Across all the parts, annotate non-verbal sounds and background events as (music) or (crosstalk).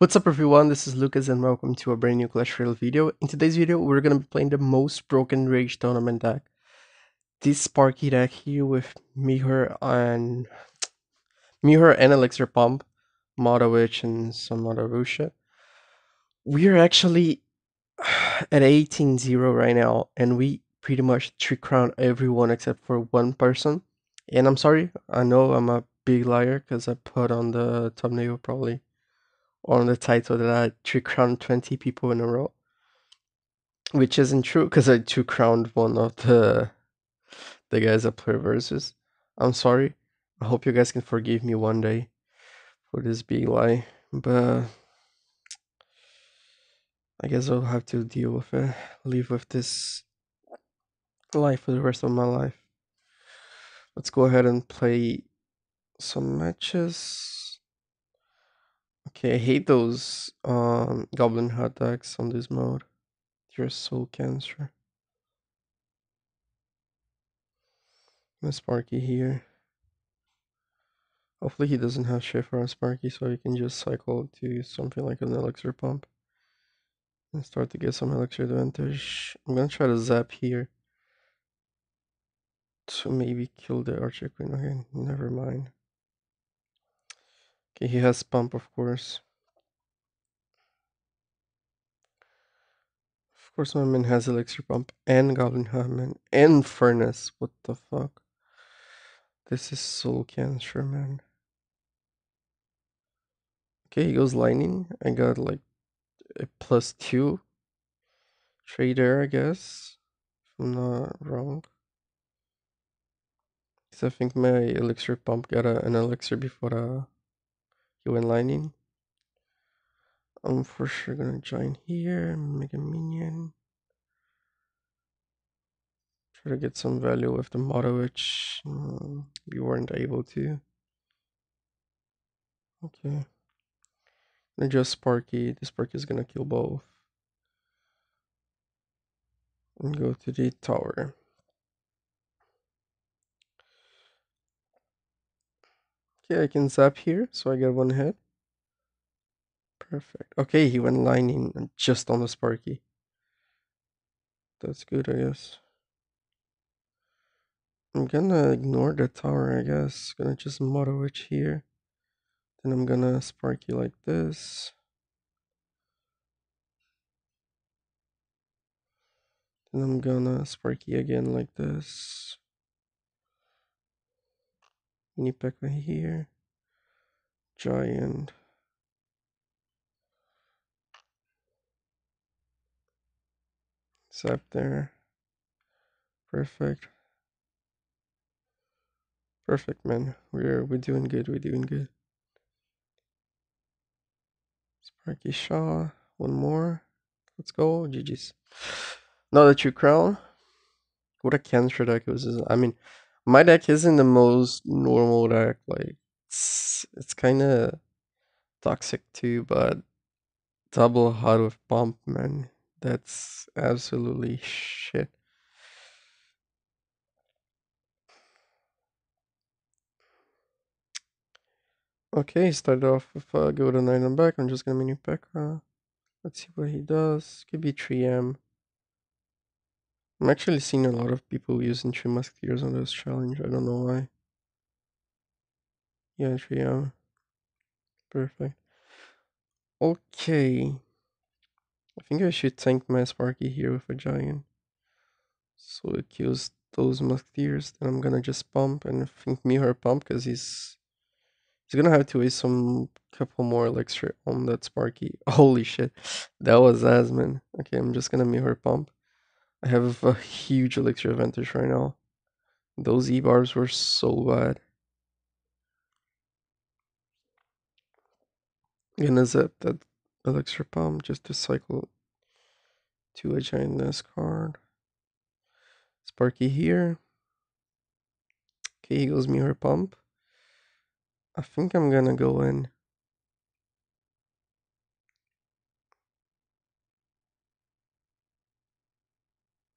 What's up everyone, this is Lucas and welcome to a brand new Clash Royale video. In today's video, we're gonna be playing the most broken Rage Tournament deck. This Sparky deck here with Mihur and (tsk) Mihur and Elixir Pump, Mother Witch and some other bullshit. We're actually (sighs) at 18-0 right now and we pretty much trick crown everyone except for one person. And I'm sorry, I know I'm a big liar because I put on the thumbnail probably on the title that I trick crowned 20 people in a row. Which isn't true because I trick crowned one of the the guys that play versus. I'm sorry. I hope you guys can forgive me one day for this big lie. But I guess I'll have to deal with it. Live with this life for the rest of my life. Let's go ahead and play some matches. Okay, I hate those um, goblin hot dogs on this mode. You're soul cancer. My Sparky here. Hopefully he doesn't have Shift on Sparky so he can just cycle to something like an Elixir Pump. And start to get some Elixir advantage. I'm gonna try to zap here. To maybe kill the Archer Queen. Okay, never mind. Okay, he has pump, of course. Of course, my man has elixir pump and goblin hammer and furnace. What the fuck? This is soul cancer, man. Okay, he goes lightning. I got like a plus two trader, I guess. If I'm not wrong. Because I think my elixir pump got a, an elixir before uh, went lightning. I'm for sure gonna join here, and make a minion. Try to get some value with the motto, which um, we weren't able to. Okay. And just Sparky. The Sparky is gonna kill both. And go to the tower. Okay, I can zap here, so I get one hit. Perfect. Okay, he went lining just on the Sparky. That's good, I guess. I'm gonna ignore the tower, I guess. Gonna just Mother Witch here. Then I'm gonna Sparky like this. Then I'm gonna Sparky again like this. Mini P.E.K.K.A here. Giant. Zap there. Perfect. Perfect, man. We're we're doing good. We're doing good. Sparky Shaw. One more. Let's go. GG's. Another true crown. What a cancer it was. I mean, my deck isn't the most normal deck. Like it's it's kind of toxic too, but double hot with pump, man. That's absolutely shit. Okay, started off with uh, go to 9 and back. I'm just gonna Mini P.E.K.K.A. Let's see what he does. Could be 3M. I'm actually seeing a lot of people using Three Musketeers on this challenge. I don't know why. Yeah, 3M. Perfect. Okay. I think I should tank my Sparky here with a Giant. So it kills those Musketeers. Then I'm gonna just pump and think me her pump because he's He's gonna have to waste some couple more elixir on that Sparky. (laughs) Holy shit, that was Asman. Okay, I'm just gonna me her pump. I have a huge elixir advantage right now. Those E-Barbs were so bad. Gonna zap that elixir pump just to cycle to a giant nest card. Sparky here. Okay, he goes Mihur pump. I think I'm gonna go in.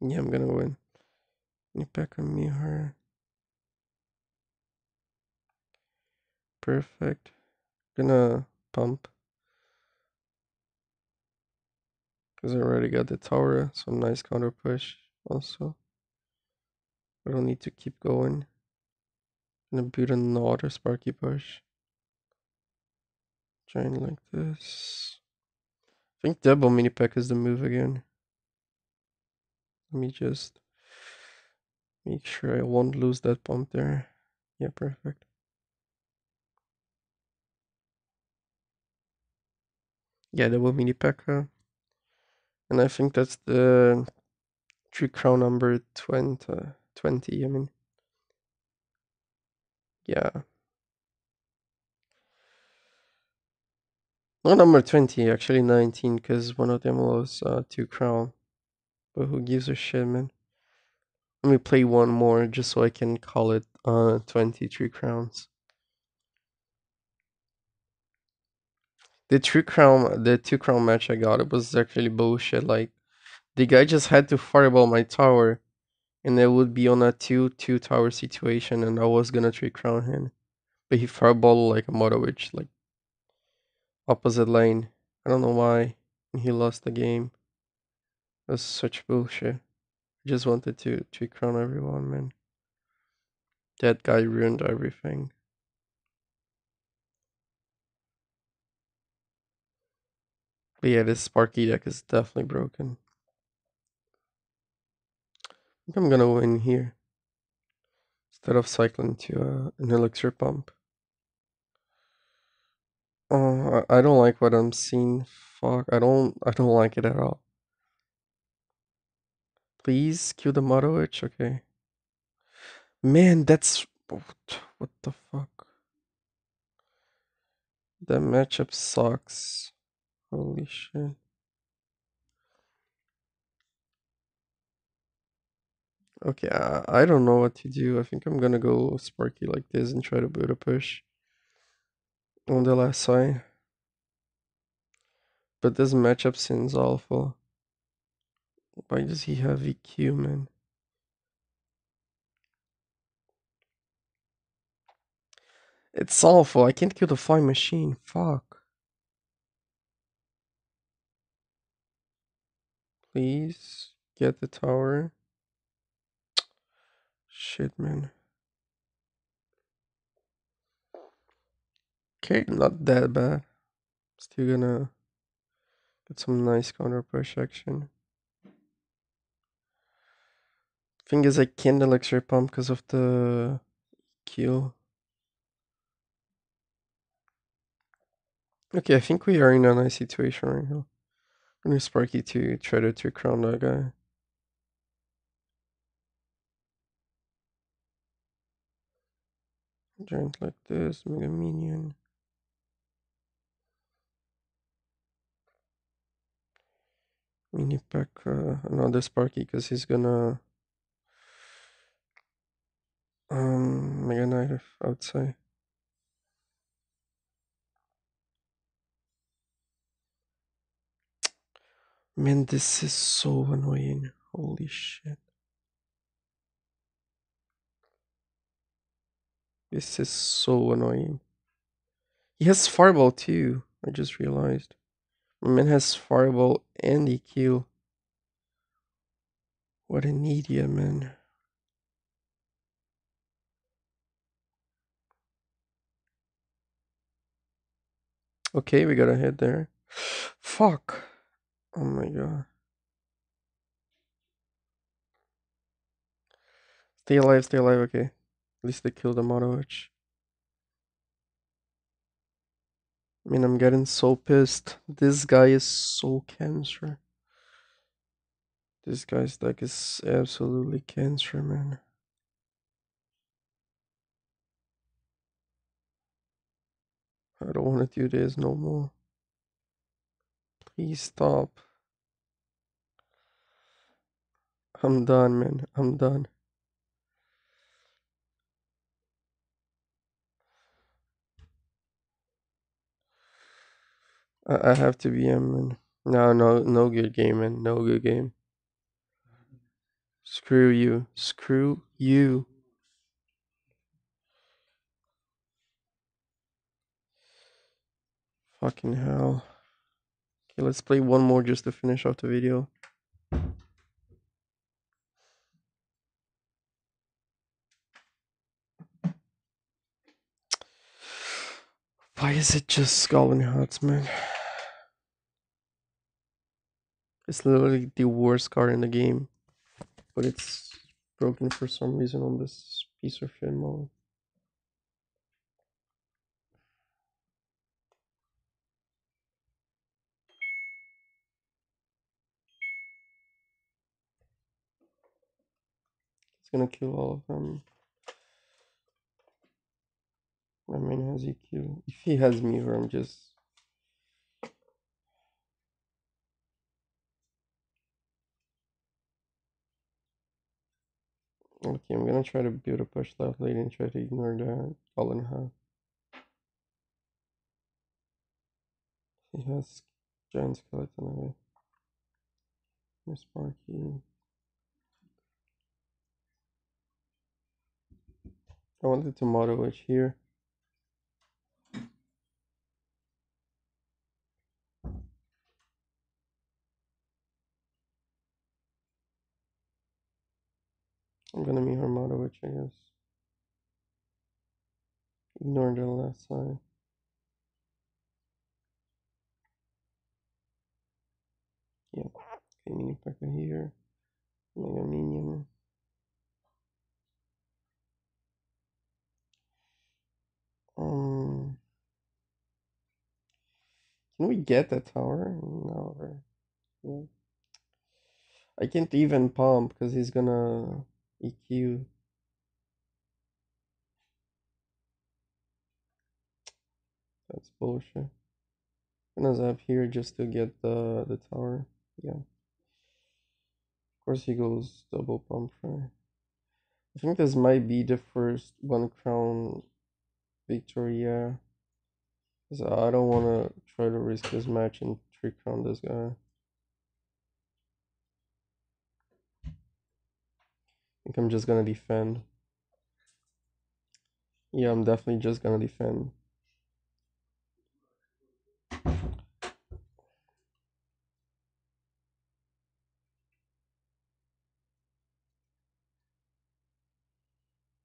Yeah, I'm gonna win. Nipeka Mihur. Perfect. Gonna pump. Because I already got the tower, some nice counter push also. I don't need to keep going. Gonna build another Sparky push. Trying like this. I think double mini pack is the move again. Let me just make sure I won't lose that pump there. Yeah, perfect. Yeah, the double mini P.E.K.K.A. And I think that's the Three Crown number 20, 20 I mean. Yeah. No, number 20, actually 19, because one of them was uh, 2 Crown. But who gives a shit, man? Let me play one more just so I can call it uh, 23 crowns. The three crown, the two crown match I got, it was actually bullshit. Like, the guy just had to fireball my tower, and it would be on a two two tower situation, and I was gonna three crown him, but he fireballed like a Mother Witch, like opposite lane. I don't know why and he lost the game. That's such bullshit. I just wanted to to crown everyone, man. That guy ruined everything. But yeah, this Sparky deck is definitely broken. I think I'm gonna win here. Instead of cycling to uh, an elixir pump. Oh, I don't like what I'm seeing. Fuck, I don't, I don't like it at all. Please kill the Mother Witch, okay. Man, that's, what the fuck. That matchup sucks. Holy shit. Okay, I, I don't know what to do. I think I'm gonna go Sparky like this and try to build a push on the last side. But this matchup seems awful. Why does he have EQ, man? It's awful. I can't kill the flying machine. Fuck. Please get the tower. Shit, man. Okay, not that bad. Still gonna get some nice counter push action. Thing is, I can't elixir pump because of the kill. Okay, I think we are in a nice situation right now. I'm gonna Sparky to try to, to crown that guy. Giant like this, Mega Minion. Mini pack uh, another Sparky because he's gonna um Mega native, I would say. Man, this is so annoying. Holy shit. This is so annoying. He has Fireball too, I just realized. My man has Fireball and EQ. What an idiot, man. Okay, we got a hit there. Fuck. Oh my god. Stay alive, stay alive, okay. At least they killed the Mother Witch. I mean, I'm getting so pissed. This guy is so cancer. This guy's deck is absolutely cancer, man. I don't want to do this no more. Please stop. I'm done, man. I'm done. I, I have to be him, man. No, no, no good game, man. No good game. Screw you. Screw you. Fucking hell. Okay, let's play one more just to finish off the video. Why is it just Skull and Hearts, man? It's literally the worst card in the game, but it's broken for some reason on this piece of shit mode. Gonna kill all of them. My main has EQ. If he has mirror, I'm just Okay, I'm gonna try to build a push left lane and try to ignore that all in half. He has giant skeleton away. Miss Sparky. I wanted to model it here. I'm gonna meet her model which I guess. Ignore the left side. Yeah. Okay, mini packer here. Mega minion. Um, can we get that tower? No. Yeah. I can't even pump because he's gonna EQ. That's bullshit. Gonna zap here just to get the the tower. Yeah. Of course he goes double pump? I think this might be the first one crown victory, yeah. Cause I don't wanna try to risk this match and trick on this guy. I think I'm just gonna defend. Yeah, I'm definitely just gonna defend.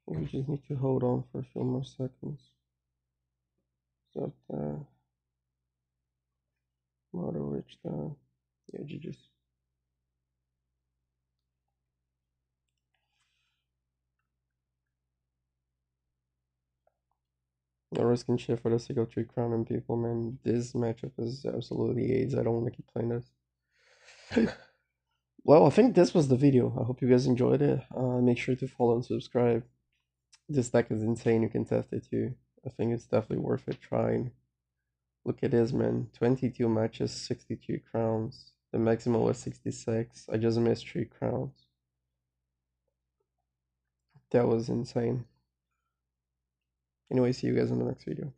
We just need to hold on for a few more seconds. So, uh, Motor. Yeah, GG's. No risking shit for the sake of three crowning people, man. This matchup is absolutely AIDS. I don't want to keep playing this. (laughs) well, I think this was the video. I hope you guys enjoyed it. Uh, make sure to follow and subscribe. This deck is insane. You can test it too. I think it's definitely worth it trying. Look at this, man. 22 matches, 62 crowns. The maximum was 66. I just missed 3 crowns. That was insane. Anyway, see you guys in the next video.